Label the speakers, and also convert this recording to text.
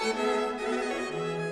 Speaker 1: Música